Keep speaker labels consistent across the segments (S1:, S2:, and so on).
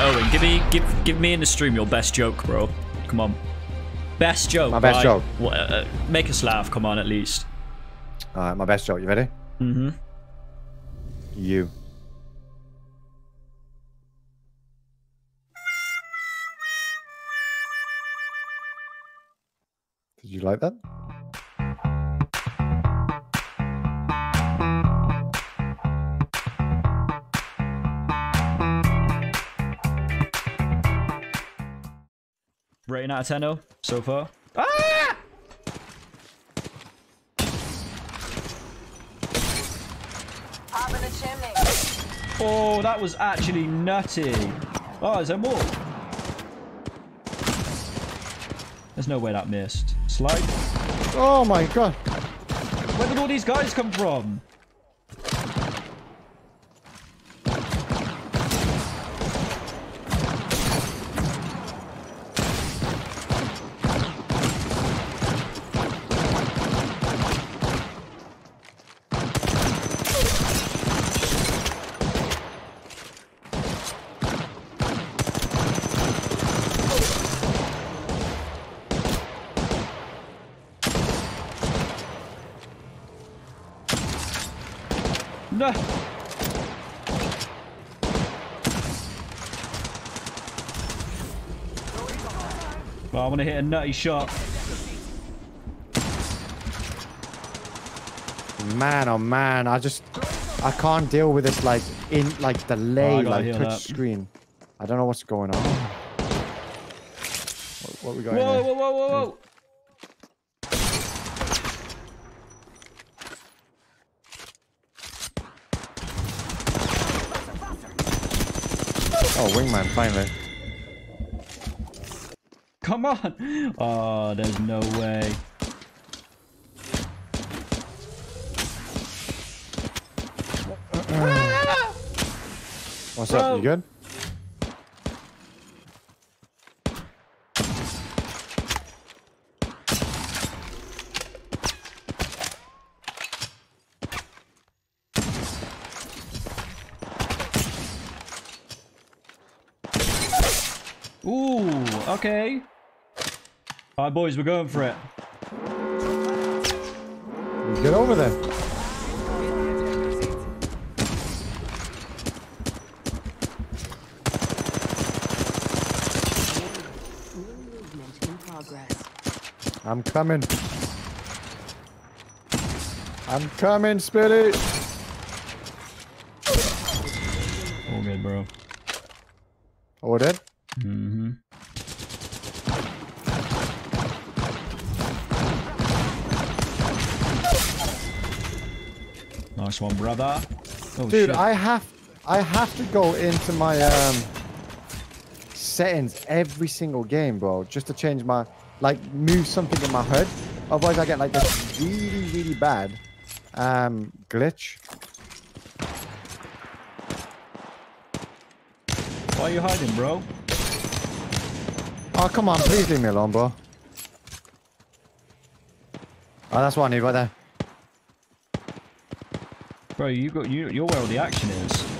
S1: Owen, give me give give me in the stream your best joke, bro. Come on. Best joke.
S2: My best
S1: right?
S2: joke.
S1: What, uh, make us laugh. Come on, at least.
S2: All right, my best joke. You ready?
S1: Mm-hmm.
S2: You. Did you like that?
S1: Rating out of 10 oh, so far. Ah!
S3: Top of the chimney.
S1: Oh, that was actually nutty. Oh, is there more? There's no way that missed. Slide.
S2: Oh my god.
S1: Where did all these guys come from? No. Well, I want to hit a nutty shot.
S2: Man, oh man, I just I can't deal with this like in like delay
S1: Oh,
S2: like touch
S1: that.
S2: screen. I don't know what's going on. What, what we got?
S1: Whoa, whoa, whoa, whoa, whoa.
S2: Oh, wingman, finally.
S1: Come on. Oh, there's no way.
S2: What's up? You good?
S1: Ooh, okay. All right, boys, we're going for it.
S2: Get over there.
S3: Movement in progress.
S2: I'm coming. I'm coming, Spirit.
S1: All good, bro.
S2: Oh, dead?
S1: Mm-hmm. Nice one, brother. Oh,
S2: Dude,
S1: shit.
S2: I have I have to go into my um settings every single game, bro, just to change my like move something in my HUD. Otherwise I get like this really, really bad um glitch.
S1: Why are you hiding, bro?
S2: Oh come on, please leave me alone, bro. Oh, that's what I need right there.
S1: Bro, you got you. You're where all the action is.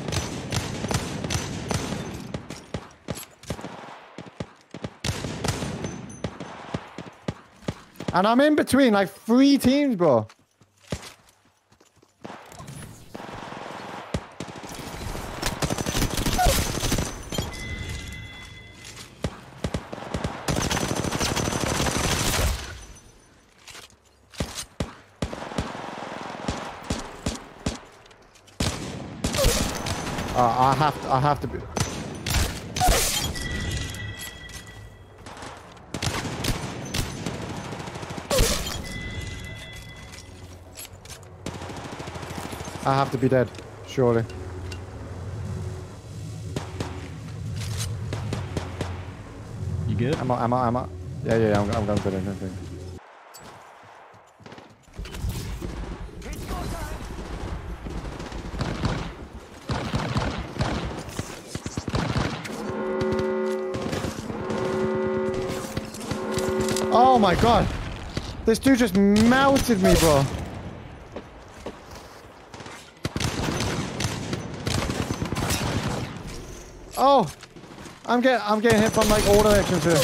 S2: And I'm in between like three teams, bro. Uh, I have to, I have to be. I have to be dead, surely.
S1: You good?
S2: Am I, am I, am I? Yeah, yeah, yeah I'm, I'm going to I'm Oh my god! This dude just melted me, bro. Oh! I'm getting I'm getting hit from like all directions here.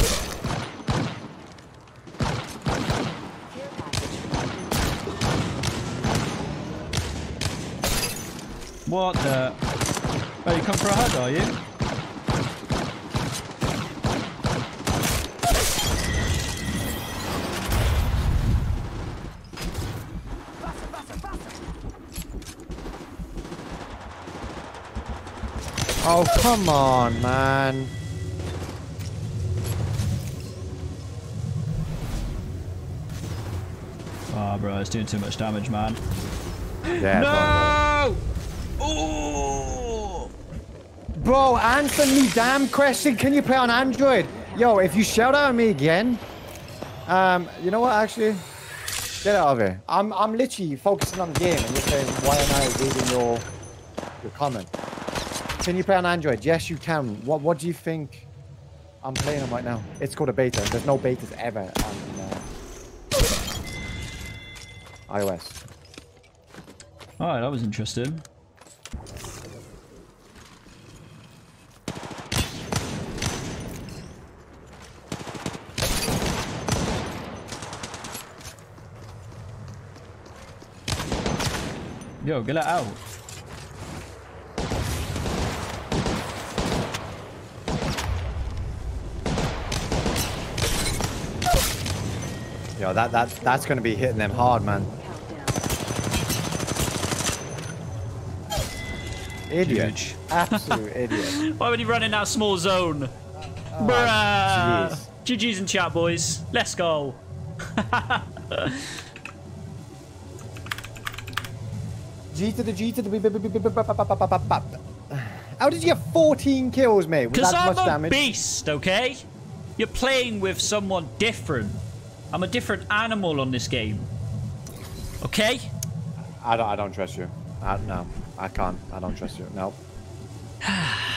S1: What the? Oh, you come for a hug, are you?
S2: Oh come on, man.
S1: Oh, bro, it's doing too much damage, man.
S2: Yeah,
S1: No! Ooh!
S2: bro. Bro, answer me damn question. Can you play on Android? Yo, if you shout out at me again, um, you know what? Actually, get out of here. I'm I'm literally focusing on the game, and you're saying why am I reading your your comment? Can you play on Android? Yes, you can. What What do you think? I'm playing on right now. It's called a beta. There's no betas ever on uh, iOS.
S1: Alright, that was interesting. Yo, get it out.
S2: You know, that, that, that's going to be hitting them hard, man. Idiot.
S1: Huge.
S2: Absolute idiot.
S1: Why would he run in that small zone? Oh, Bruh!
S2: Geez.
S1: GG's in chat, boys. Let's go.
S2: G to the G to the... How did you get 14 kills, mate, with that
S1: I'm
S2: much damage?
S1: Beast, okay? You're playing with someone different. I'm a different animal on this game. Okay?
S2: I don't. I don't trust you. I, no, I can't. I don't trust you. No.